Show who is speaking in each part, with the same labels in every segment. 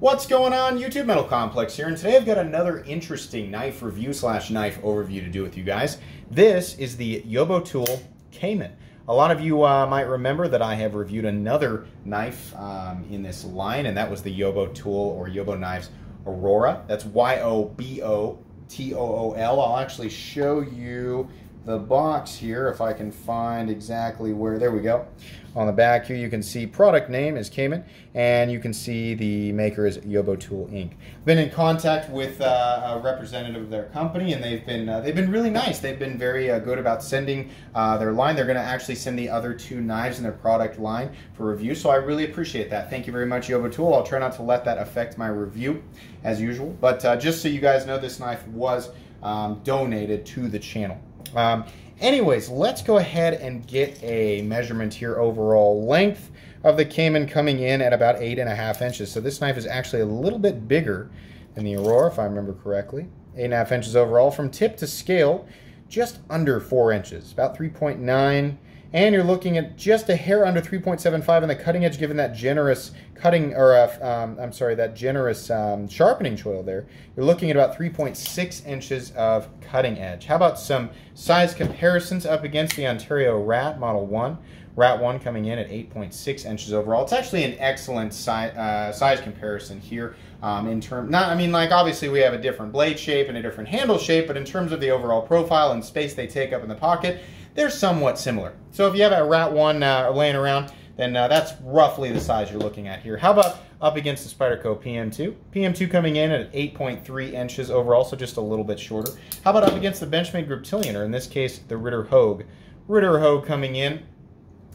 Speaker 1: What's going on YouTube Metal Complex here and today I've got another interesting knife review slash knife overview to do with you guys. This is the Yobo Tool Cayman. A lot of you uh, might remember that I have reviewed another knife um, in this line and that was the Yobo Tool or Yobo Knives Aurora. That's Y-O-B-O-T-O-O-L. I'll actually show you the box here if I can find exactly where, there we go. On the back here you can see product name is Cayman and you can see the maker is Yobo Tool Inc. Been in contact with uh, a representative of their company and they've been uh, they've been really nice. They've been very uh, good about sending uh, their line. They're going to actually send the other two knives in their product line for review so I really appreciate that. Thank you very much Yobo Tool. I'll try not to let that affect my review as usual but uh, just so you guys know this knife was um, donated to the channel. Um, anyways, let's go ahead and get a measurement here overall length of the Cayman coming in at about eight and a half inches. So this knife is actually a little bit bigger than the Aurora, if I remember correctly. Eight and a half inches overall. From tip to scale, just under four inches, about 3.9 and you're looking at just a hair under 3.75 on the cutting edge, given that generous cutting, or uh, um, I'm sorry, that generous um, sharpening choil there. You're looking at about 3.6 inches of cutting edge. How about some size comparisons up against the Ontario Rat Model 1? Rat 1 coming in at 8.6 inches overall. It's actually an excellent si uh, size comparison here. Um, in term, not I mean like obviously we have a different blade shape and a different handle shape, but in terms of the overall profile and space they take up in the pocket, they're somewhat similar. So if you have a Rat 1 uh, laying around, then uh, that's roughly the size you're looking at here. How about up against the Spyderco PM2? PM2 coming in at 8.3 inches overall, so just a little bit shorter. How about up against the Benchmade Griptilian, or in this case, the Ritter Hogue? Ritter Hogue coming in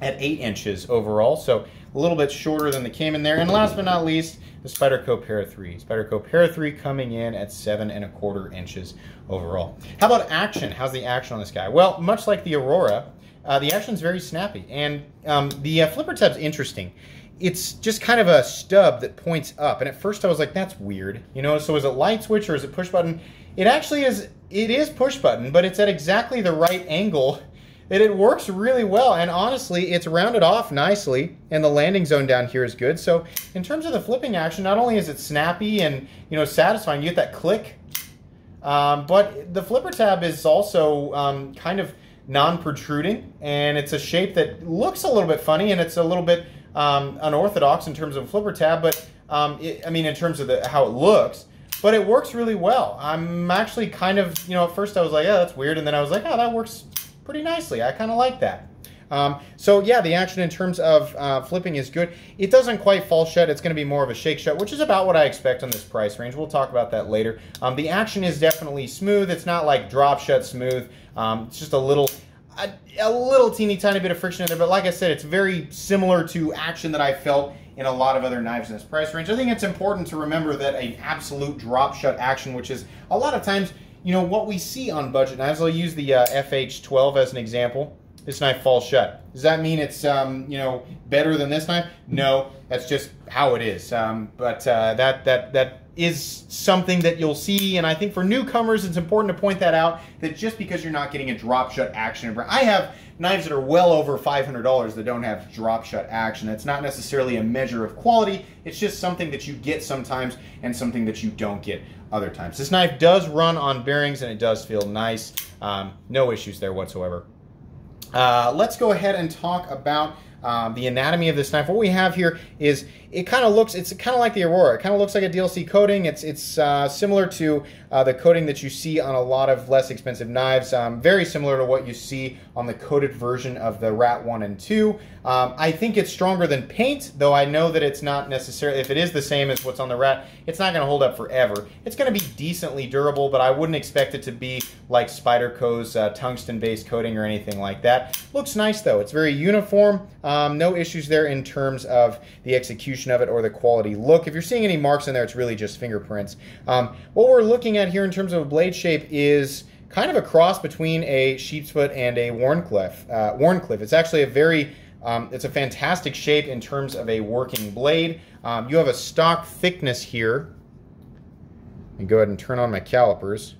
Speaker 1: at 8 inches overall, so a little bit shorter than the Cayman there. And last but not least, the Spyderco Para 3. Spyderco Para 3 coming in at 7 and a quarter inches overall. How about action? How's the action on this guy? Well, much like the Aurora, uh, the action is very snappy. And um, the uh, flipper tab's interesting. It's just kind of a stub that points up. And at first I was like, that's weird. You know, so is it light switch or is it push button? It actually is, it is push button, but it's at exactly the right angle that it works really well. And honestly, it's rounded off nicely, and the landing zone down here is good. So in terms of the flipping action, not only is it snappy and you know satisfying, you get that click, um, but the flipper tab is also um, kind of non-protruding, and it's a shape that looks a little bit funny, and it's a little bit um, unorthodox in terms of a flipper tab, but um, it, I mean in terms of the, how it looks. But it works really well. I'm actually kind of, you know, at first I was like, yeah, that's weird. And then I was like, oh, that works pretty nicely. I kind of like that. Um, so yeah, the action in terms of uh, flipping is good. It doesn't quite fall shut. It's going to be more of a shake shut, which is about what I expect on this price range. We'll talk about that later. Um, the action is definitely smooth. It's not like drop shut smooth. Um, it's just a little, a, a, little teeny tiny bit of friction in there. But like I said, it's very similar to action that I felt in a lot of other knives in this price range. I think it's important to remember that an absolute drop shut action, which is a lot of times you know, what we see on budget knives, I'll use the uh, FH12 as an example. This knife falls shut. Does that mean it's, um, you know, better than this knife? No, that's just how it is. Um, but uh, that, that, that is something that you'll see, and I think for newcomers, it's important to point that out, that just because you're not getting a drop shut action, I have knives that are well over $500 that don't have drop shut action. It's not necessarily a measure of quality, it's just something that you get sometimes and something that you don't get other times. This knife does run on bearings and it does feel nice. Um, no issues there whatsoever. Uh, let's go ahead and talk about um, the anatomy of this knife. What we have here is it kind of looks, it's kind of like the Aurora. It kind of looks like a DLC coating. It's, it's uh, similar to uh, the coating that you see on a lot of less expensive knives. Um, very similar to what you see on the coated version of the Rat 1 and 2. Um, I think it's stronger than paint, though I know that it's not necessarily, if it is the same as what's on the Rat, it's not going to hold up forever. It's going to be decently durable, but I wouldn't expect it to be like Spyderco's uh, tungsten-based coating or anything like that. Looks nice, though. It's very uniform. Um, no issues there in terms of the execution of it or the quality look. If you're seeing any marks in there, it's really just fingerprints. Um, what we're looking at here in terms of a blade shape is kind of a cross between a sheep's foot and a Wharncliffe. Uh, Wharncliffe. It's actually a very um, it's a fantastic shape in terms of a working blade. Um, you have a stock thickness here. And go ahead and turn on my calipers.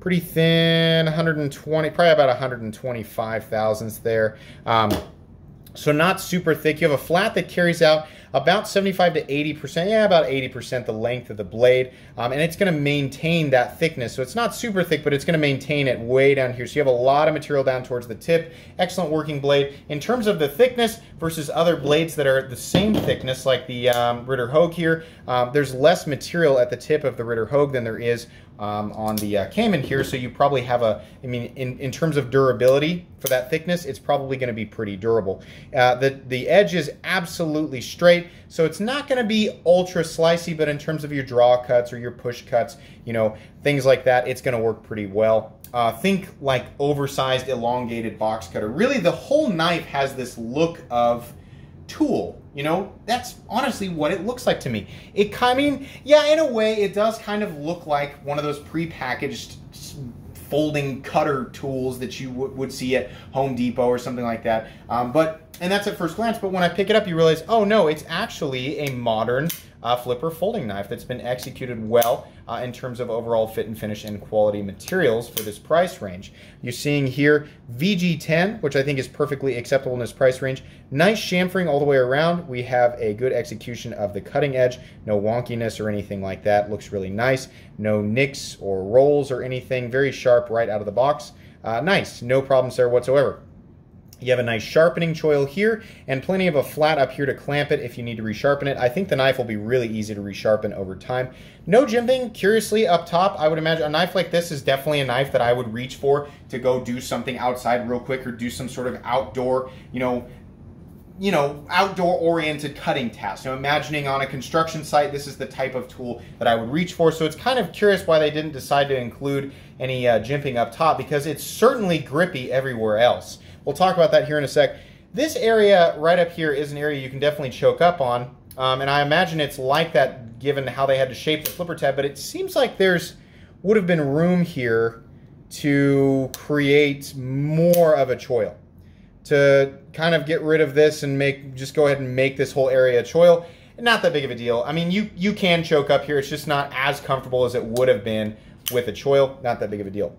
Speaker 1: Pretty thin, 120, probably about 125 thousandths there. Um, so not super thick. You have a flat that carries out about 75 to 80%, yeah, about 80% the length of the blade. Um, and it's going to maintain that thickness. So it's not super thick, but it's going to maintain it way down here. So you have a lot of material down towards the tip. Excellent working blade. In terms of the thickness versus other blades that are the same thickness, like the um, Ritter Hogue here, um, there's less material at the tip of the Ritter Hogue than there is um, on the uh, Cayman here. So you probably have a, I mean, in, in terms of durability for that thickness, it's probably going to be pretty durable. Uh, the, the edge is absolutely straight, so it's not going to be ultra slicey, but in terms of your draw cuts or your push cuts, you know, things like that, it's going to work pretty well. Uh, think like oversized, elongated box cutter. Really, the whole knife has this look of tool. You know, that's honestly what it looks like to me. It, I mean, yeah, in a way, it does kind of look like one of those pre-packaged folding cutter tools that you would see at Home Depot or something like that. Um, but and that's at first glance. But when I pick it up, you realize, oh no, it's actually a modern uh, flipper folding knife that's been executed well uh, in terms of overall fit and finish and quality materials for this price range. You're seeing here VG10, which I think is perfectly acceptable in this price range. Nice chamfering all the way around. We have a good execution of the cutting edge, no wonkiness or anything like that. Looks really nice. No nicks or rolls or anything. Very sharp right out of the box. Uh, nice, no problems there whatsoever. You have a nice sharpening choil here and plenty of a flat up here to clamp it if you need to resharpen it. I think the knife will be really easy to resharpen over time. No jimping, curiously, up top, I would imagine a knife like this is definitely a knife that I would reach for to go do something outside real quick or do some sort of outdoor, you know, you know, outdoor oriented cutting task. So imagining on a construction site, this is the type of tool that I would reach for. So it's kind of curious why they didn't decide to include any uh, jimping up top because it's certainly grippy everywhere else. We'll talk about that here in a sec. This area right up here is an area you can definitely choke up on. Um, and I imagine it's like that given how they had to shape the flipper tab, but it seems like there's would have been room here to create more of a choil. To kind of get rid of this and make just go ahead and make this whole area a choil. Not that big of a deal. I mean, you, you can choke up here. It's just not as comfortable as it would have been with a choil. Not that big of a deal.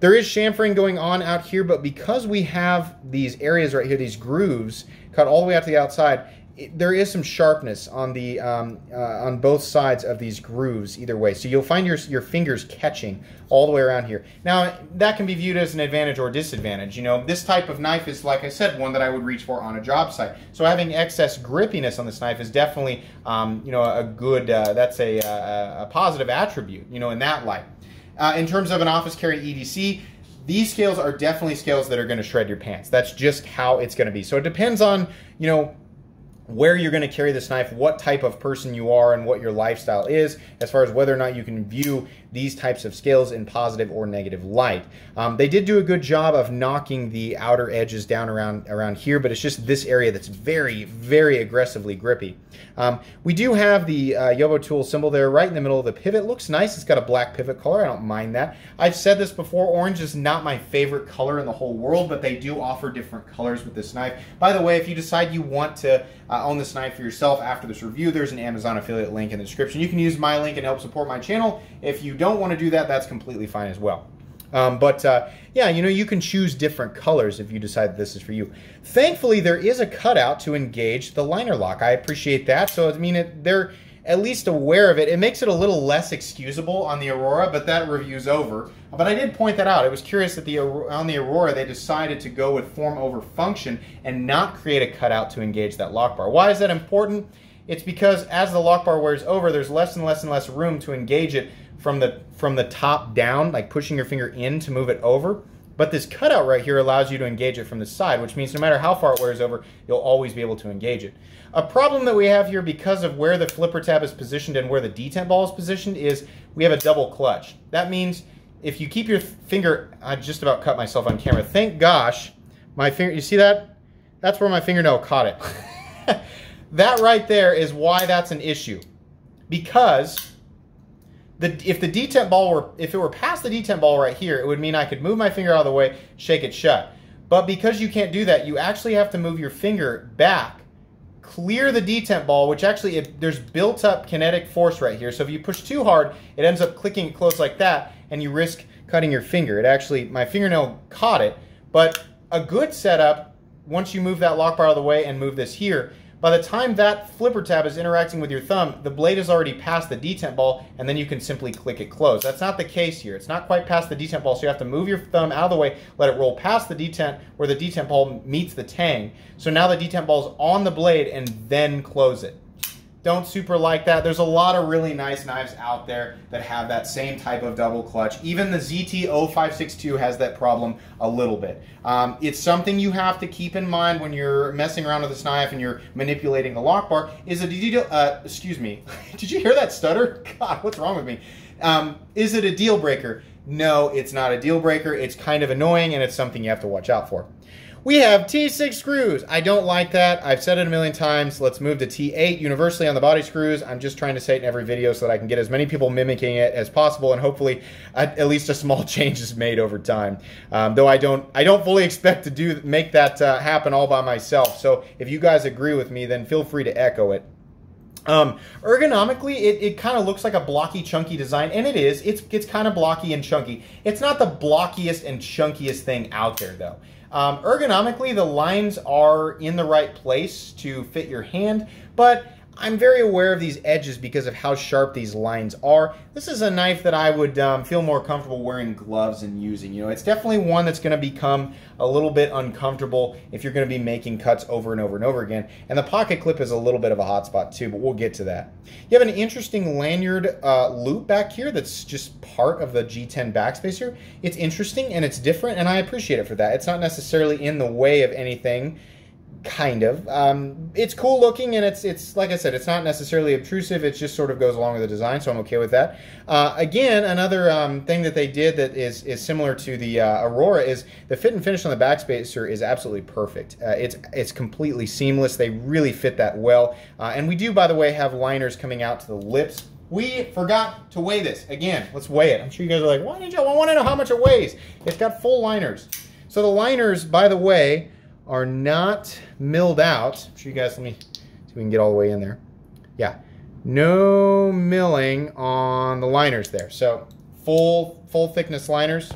Speaker 1: There is chamfering going on out here, but because we have these areas right here, these grooves cut all the way out to the outside, it, there is some sharpness on the um, uh, on both sides of these grooves either way. So you'll find your your fingers catching all the way around here. Now that can be viewed as an advantage or disadvantage. You know, this type of knife is like I said, one that I would reach for on a job site. So having excess grippiness on this knife is definitely um, you know a good uh, that's a, a, a positive attribute. You know, in that light. Uh, in terms of an office carry EDC, these scales are definitely scales that are going to shred your pants. That's just how it's going to be. So it depends on, you know, where you're going to carry this knife, what type of person you are, and what your lifestyle is, as far as whether or not you can view these types of scales in positive or negative light. Um, they did do a good job of knocking the outer edges down around around here, but it's just this area that's very, very aggressively grippy. Um, we do have the uh, Yobo tool symbol there right in the middle of the pivot. Looks nice. It's got a black pivot color. I don't mind that. I've said this before, orange is not my favorite color in the whole world, but they do offer different colors with this knife. By the way, if you decide you want to uh, own this knife for yourself after this review, there's an Amazon affiliate link in the description. You can use my link and help support my channel. If you don't want to do that, that's completely fine as well. Um, but uh, yeah, you know, you can choose different colors if you decide this is for you. Thankfully, there is a cutout to engage the liner lock. I appreciate that. So, I mean, it, they're at least aware of it. It makes it a little less excusable on the Aurora, but that review's over. But I did point that out. I was curious that the on the Aurora they decided to go with form over function and not create a cutout to engage that lock bar. Why is that important? It's because as the lock bar wears over, there's less and less and less room to engage it from the from the top down, like pushing your finger in to move it over. But this cutout right here allows you to engage it from the side, which means no matter how far it wears over, you'll always be able to engage it. A problem that we have here because of where the flipper tab is positioned and where the detent ball is positioned is we have a double clutch. That means if you keep your finger, I just about cut myself on camera. Thank gosh, my finger, you see that? That's where my fingernail caught it. that right there is why that's an issue. Because the, if the detent ball were, if it were past the detent ball right here, it would mean I could move my finger out of the way, shake it shut. But because you can't do that, you actually have to move your finger back, clear the detent ball, which actually, it, there's built up kinetic force right here. So if you push too hard, it ends up clicking close like that, and you risk cutting your finger. It actually, my fingernail caught it, but a good setup, once you move that lock bar out of the way and move this here, by the time that flipper tab is interacting with your thumb, the blade is already past the detent ball, and then you can simply click it closed. That's not the case here. It's not quite past the detent ball, so you have to move your thumb out of the way, let it roll past the detent where the detent ball meets the tang. So now the detent ball is on the blade, and then close it don't super like that. There's a lot of really nice knives out there that have that same type of double clutch. Even the ZT0562 has that problem a little bit. Um, it's something you have to keep in mind when you're messing around with this knife and you're manipulating the lock bar. Is a uh, excuse me, did you hear that stutter? God, what's wrong with me? Um, is it a deal breaker? No, it's not a deal breaker. It's kind of annoying and it's something you have to watch out for. We have T6 screws. I don't like that. I've said it a million times. Let's move to T8 universally on the body screws. I'm just trying to say it in every video so that I can get as many people mimicking it as possible and hopefully at, at least a small change is made over time. Um, though I don't I don't fully expect to do make that uh, happen all by myself. So if you guys agree with me, then feel free to echo it. Um, ergonomically, it, it kind of looks like a blocky, chunky design, and it is. It's, it's kind of blocky and chunky. It's not the blockiest and chunkiest thing out there, though. Um, ergonomically, the lines are in the right place to fit your hand, but I'm very aware of these edges because of how sharp these lines are. This is a knife that I would um, feel more comfortable wearing gloves and using. You know, it's definitely one that's going to become a little bit uncomfortable if you're going to be making cuts over and over and over again. And the pocket clip is a little bit of a hot spot too, but we'll get to that. You have an interesting lanyard uh, loop back here that's just part of the G10 backspacer. It's interesting and it's different, and I appreciate it for that. It's not necessarily in the way of anything kind of. Um, it's cool looking, and it's it's like I said, it's not necessarily obtrusive. It just sort of goes along with the design, so I'm okay with that. Uh, again, another um, thing that they did that is is similar to the uh, Aurora is the fit and finish on the backspacer is absolutely perfect. Uh, it's it's completely seamless. They really fit that well, uh, and we do, by the way, have liners coming out to the lips. We forgot to weigh this. Again, let's weigh it. I'm sure you guys are like, why did you? I want to know how much it weighs. It's got full liners. So the liners, by the way, are not milled out. I'm sure you guys, let me see if we can get all the way in there. Yeah, no milling on the liners there. So full, full thickness liners.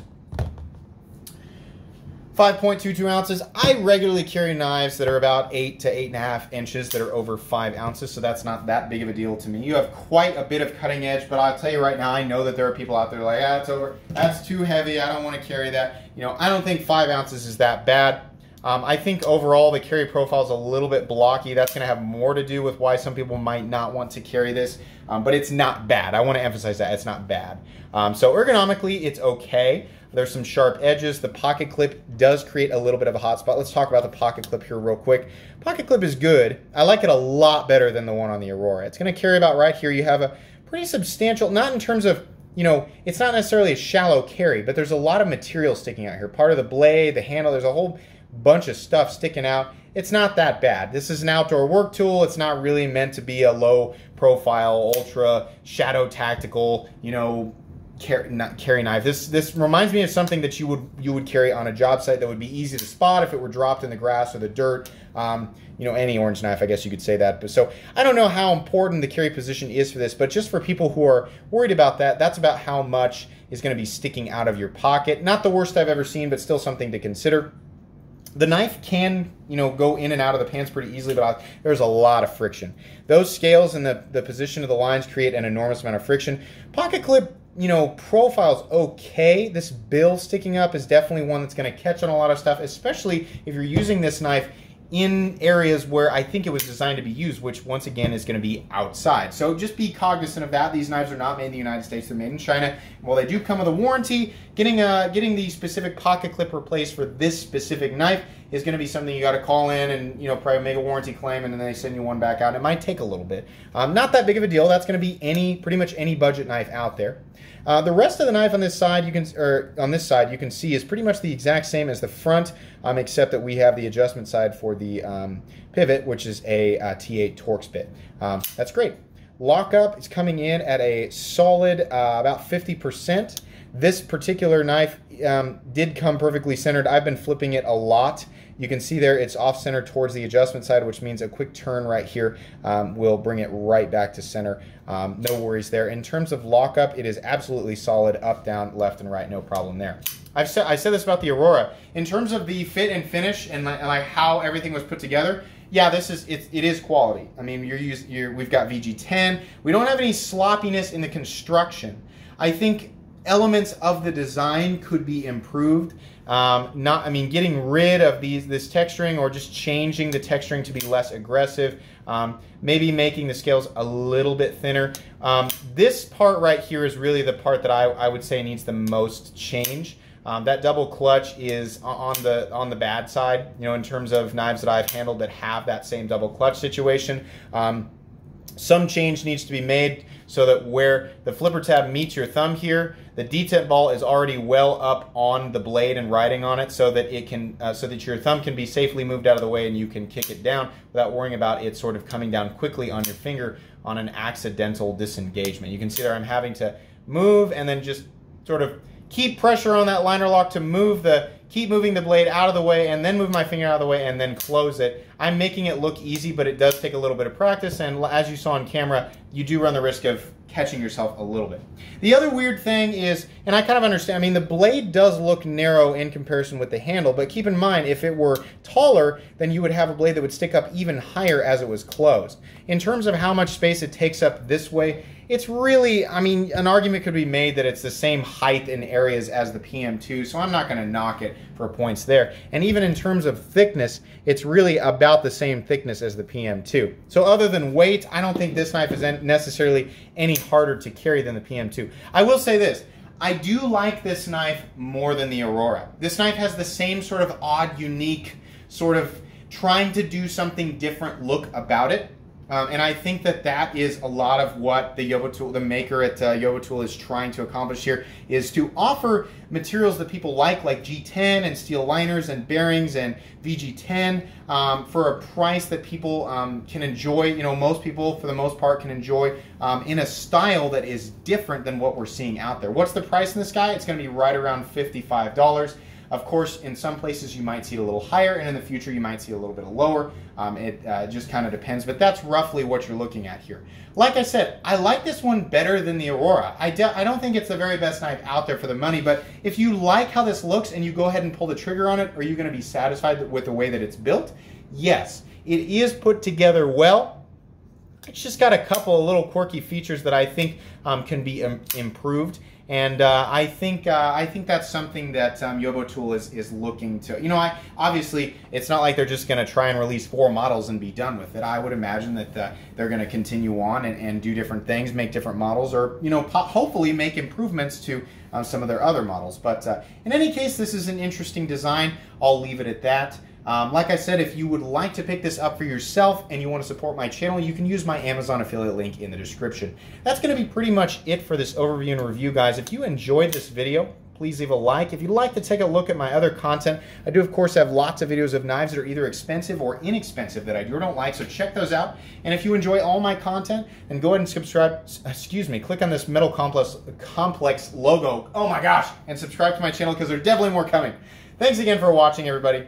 Speaker 1: 5.22 ounces. I regularly carry knives that are about 8 to 8.5 inches that are over 5 ounces, so that's not that big of a deal to me. You have quite a bit of cutting edge, but I'll tell you right now, I know that there are people out there like, ah, it's over, that's too heavy, I don't want to carry that. You know, I don't think 5 ounces is that bad. Um, I think overall the carry profile is a little bit blocky. That's going to have more to do with why some people might not want to carry this, um, but it's not bad. I want to emphasize that it's not bad. Um, so ergonomically, it's okay. There's some sharp edges. The pocket clip does create a little bit of a hot spot. Let's talk about the pocket clip here real quick. Pocket clip is good. I like it a lot better than the one on the Aurora. It's going to carry about right here. You have a pretty substantial, not in terms of you know, it's not necessarily a shallow carry, but there's a lot of material sticking out here. Part of the blade, the handle, there's a whole bunch of stuff sticking out. It's not that bad. This is an outdoor work tool. It's not really meant to be a low profile, ultra shadow tactical, you know, carry, knife. This this reminds me of something that you would you would carry on a job site that would be easy to spot if it were dropped in the grass or the dirt. Um, you know, any orange knife, I guess you could say that. But so I don't know how important the carry position is for this, but just for people who are worried about that, that's about how much is going to be sticking out of your pocket. Not the worst I've ever seen, but still something to consider. The knife can, you know, go in and out of the pants pretty easily, but there's a lot of friction. Those scales and the, the position of the lines create an enormous amount of friction. Pocket clip, you know, profile's okay. This bill sticking up is definitely one that's going to catch on a lot of stuff, especially if you're using this knife in areas where I think it was designed to be used, which once again is going to be outside. So just be cognizant of that. These knives are not made in the United States; they're made in China. While they do come with a warranty, getting a uh, getting the specific pocket clip replaced for this specific knife is going to be something you got to call in and you know probably make a warranty claim, and then they send you one back out. It might take a little bit. Um, not that big of a deal. That's going to be any pretty much any budget knife out there. Uh, the rest of the knife on this side, you can, or on this side, you can see is pretty much the exact same as the front, um, except that we have the adjustment side for the um, pivot, which is a uh, T8 Torx bit. Um, that's great. Lockup is coming in at a solid uh, about 50%. This particular knife um, did come perfectly centered. I've been flipping it a lot. You can see there it's off center towards the adjustment side, which means a quick turn right here um, will bring it right back to center. Um, no worries there. In terms of lockup, it is absolutely solid up, down, left, and right. No problem there. I've said, I said this about the Aurora. In terms of the fit and finish and like, like how everything was put together, yeah, this is it, it is quality. I mean, you're you're, we've got VG10. We don't have any sloppiness in the construction. I think elements of the design could be improved. Um, not, I mean, getting rid of these this texturing or just changing the texturing to be less aggressive. Um, maybe making the scales a little bit thinner. Um, this part right here is really the part that I, I would say needs the most change. Um, that double clutch is on the on the bad side, you know, in terms of knives that I've handled that have that same double clutch situation. Um, some change needs to be made so that where the flipper tab meets your thumb here, the detent ball is already well up on the blade and riding on it so that it can, uh, so that your thumb can be safely moved out of the way and you can kick it down without worrying about it sort of coming down quickly on your finger on an accidental disengagement. You can see there I'm having to move and then just sort of keep pressure on that liner lock to move the, keep moving the blade out of the way and then move my finger out of the way and then close it. I'm making it look easy, but it does take a little bit of practice. And as you saw on camera, you do run the risk of catching yourself a little bit. The other weird thing is, and I kind of understand, I mean, the blade does look narrow in comparison with the handle, but keep in mind, if it were taller, then you would have a blade that would stick up even higher as it was closed. In terms of how much space it takes up this way, it's really, I mean, an argument could be made that it's the same height in areas as the PM2, so I'm not going to knock it for points there. And even in terms of thickness, it's really about the same thickness as the PM2. So other than weight, I don't think this knife is necessarily any harder to carry than the PM2. I will say this, I do like this knife more than the Aurora. This knife has the same sort of odd, unique, sort of trying to do something different look about it. Um, and I think that that is a lot of what the Yobo Tool, the maker at uh, Tool is trying to accomplish here, is to offer materials that people like, like G10 and steel liners and bearings and VG10 um, for a price that people um, can enjoy. You know, most people, for the most part, can enjoy um, in a style that is different than what we're seeing out there. What's the price in this guy? It's going to be right around $55. Of course, in some places you might see it a little higher, and in the future you might see a little bit lower. Um, it uh, just kind of depends, but that's roughly what you're looking at here. Like I said, I like this one better than the Aurora. I, I don't think it's the very best knife out there for the money, but if you like how this looks and you go ahead and pull the trigger on it, are you going to be satisfied with the way that it's built? Yes. It is put together well. It's just got a couple of little quirky features that I think um, can be Im improved. And uh, I think uh, I think that's something that um, Yobo Tool is is looking to. You know, I obviously it's not like they're just going to try and release four models and be done with it. I would imagine that uh, they're going to continue on and, and do different things, make different models, or you know, hopefully make improvements to uh, some of their other models. But uh, in any case, this is an interesting design. I'll leave it at that. Um, like I said, if you would like to pick this up for yourself and you want to support my channel, you can use my Amazon affiliate link in the description. That's going to be pretty much it for this overview and review, guys. If you enjoyed this video, please leave a like. If you'd like to take a look at my other content, I do, of course, have lots of videos of knives that are either expensive or inexpensive that I do or don't like, so check those out. And if you enjoy all my content, then go ahead and subscribe, excuse me, click on this Metal Complex, Complex logo, oh my gosh, and subscribe to my channel because there's definitely more coming. Thanks again for watching, everybody